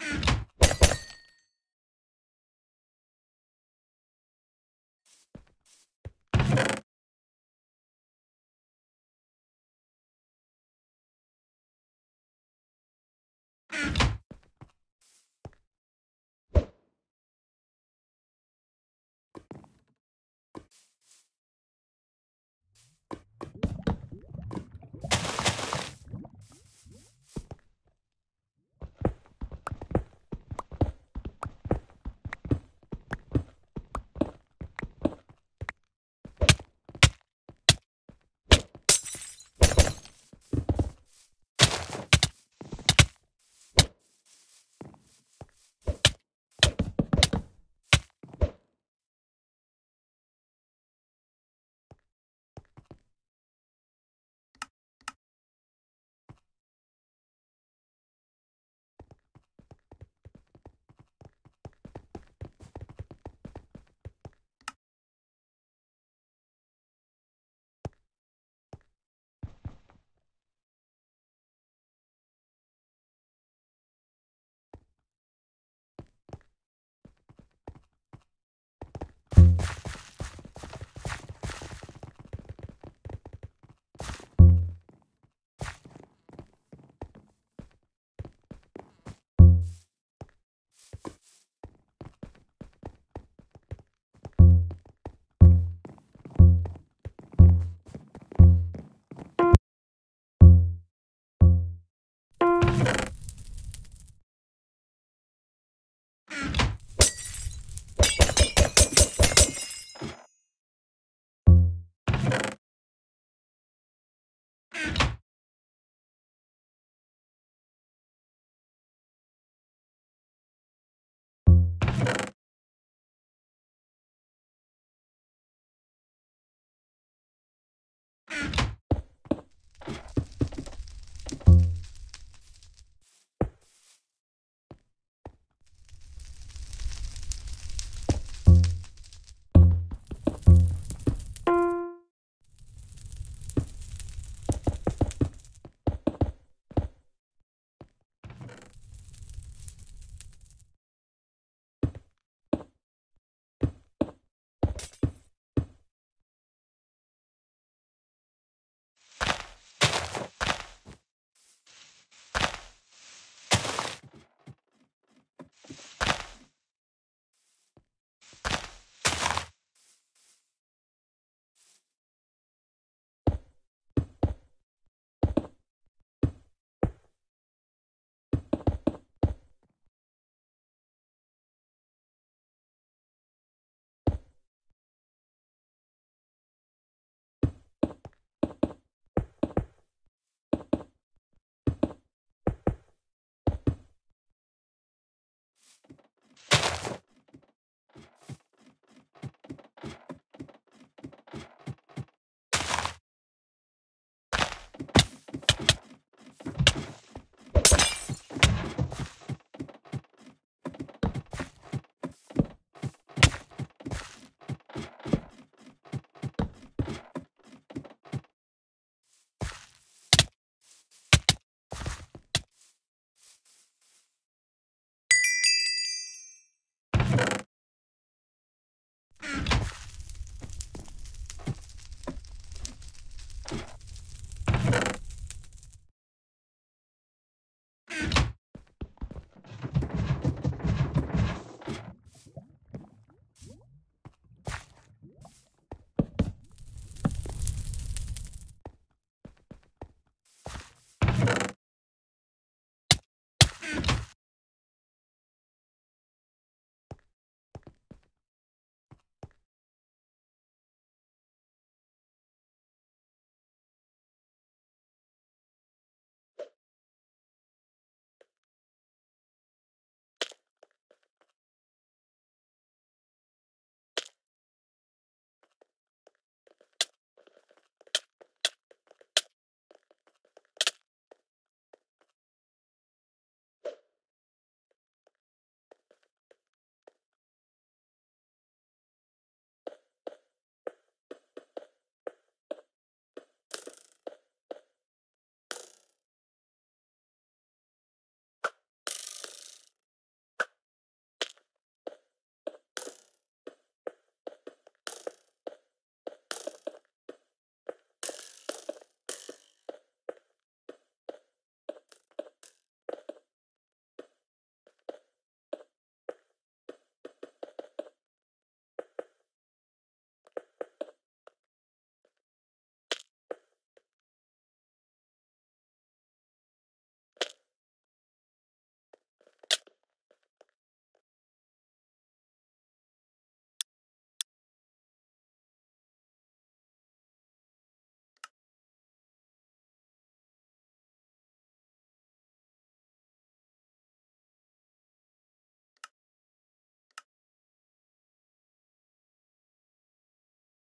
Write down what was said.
you